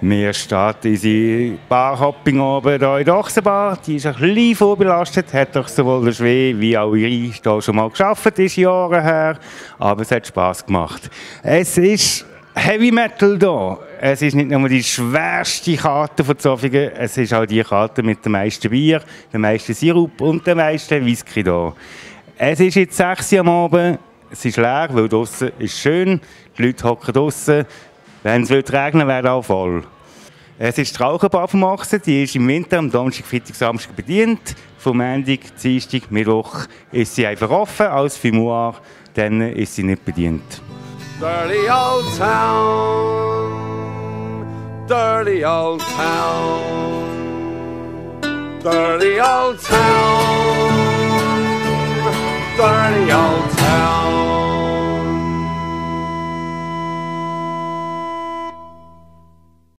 Wir starten unsere Barhopping oben hier in der Ochsenbar. Die ist ein bisschen vorbelastet, hat doch sowohl der Schwee wie auch ich hier schon mal geschafft, ist Jahre her. Aber es hat Spass gemacht. Es ist Heavy Metal hier. Es ist nicht nur die schwerste Karte von Zofingen, es ist auch die Karte mit dem meisten Bier, dem meisten Sirup und dem meisten Whisky hier. Es ist jetzt 6 Uhr am Abend, es ist leer, weil draußen ist schön, die Leute hocken draußen. Wenn es regnen wäre auch voll. Es ist die Raucherbar vom Achsen, die ist im Winter am Donnerstag, Freitag, Samstag bedient. Vom Montag, Dienstag, Mittwoch ist sie einfach offen, als Fimoir, dann ist sie nicht bedient. Dirty old town, dirty old town, dirty old town.